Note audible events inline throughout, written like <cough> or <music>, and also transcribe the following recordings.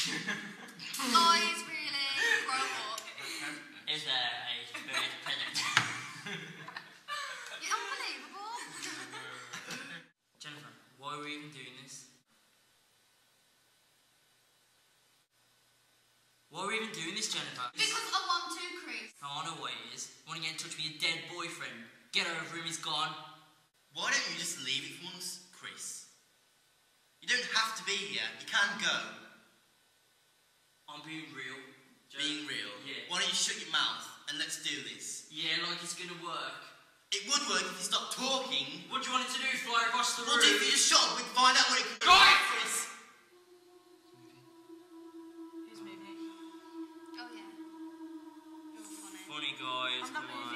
<laughs> oh, he's really up. Is there a spirit present? You're unbelievable. <laughs> Jennifer, why are we even doing this? Why are we even doing this, Jennifer? Because I want to, Chris. I know what it is. I want to get in touch with your dead boyfriend. Get out of room. he's gone. Why don't you just leave it once, Chris? You don't have to be here. You can go. I'm being real. Joe. Being real. Yeah. Why don't you shut your mouth and let's do this? Yeah, like it's gonna work. It would work if you stopped talking. What do you want it to do? Fly across the Well, room? if you just shut up, we can find out what it can do. Guys! Chris. Who's moving it? Oh, yeah. You're funny. Funny guys, come on.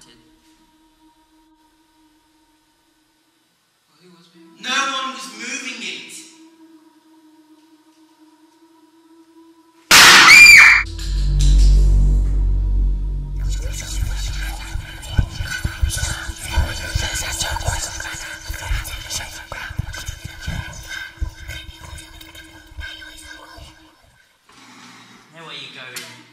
Wanted. Well, who was moving? No one was moving it. Now where you going?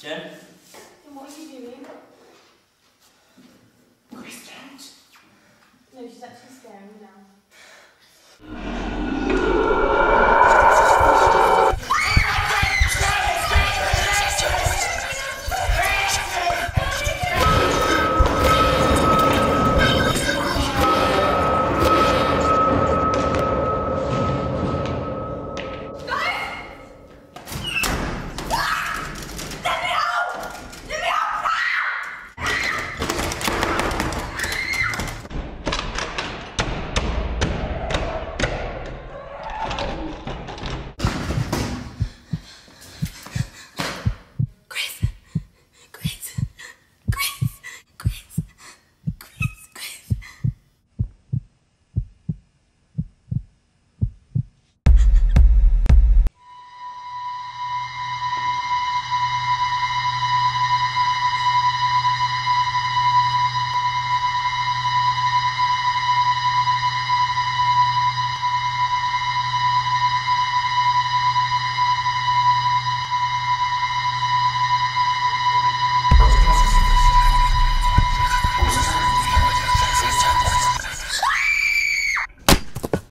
Jen? And what are you doing? Chris don't. No, she's actually scaring me now.